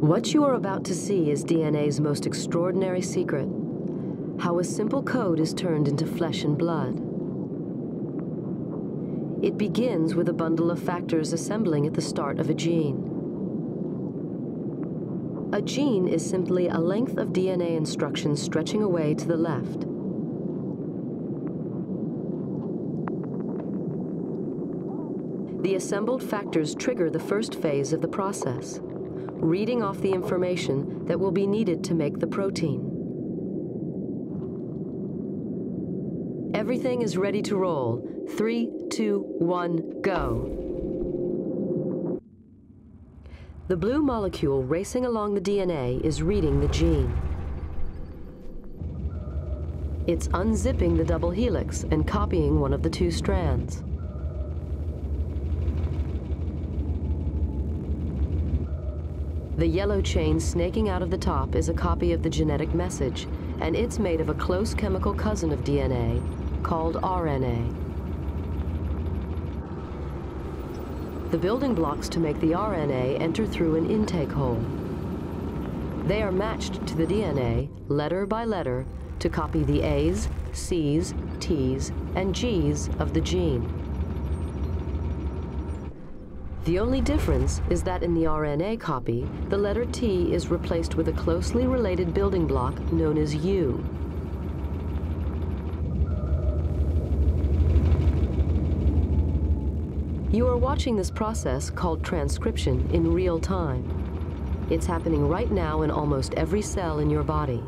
What you are about to see is DNA's most extraordinary secret how a simple code is turned into flesh and blood. It begins with a bundle of factors assembling at the start of a gene. A gene is simply a length of DNA instructions stretching away to the left. The assembled factors trigger the first phase of the process, reading off the information that will be needed to make the protein. Everything is ready to roll. Three, two, one, go. The blue molecule racing along the DNA is reading the gene. It's unzipping the double helix and copying one of the two strands. The yellow chain snaking out of the top is a copy of the genetic message, and it's made of a close chemical cousin of DNA called RNA. The building blocks to make the RNA enter through an intake hole. They are matched to the DNA, letter by letter, to copy the A's, C's, T's, and G's of the gene. The only difference is that in the RNA copy, the letter T is replaced with a closely related building block known as U. You are watching this process called transcription in real time. It's happening right now in almost every cell in your body.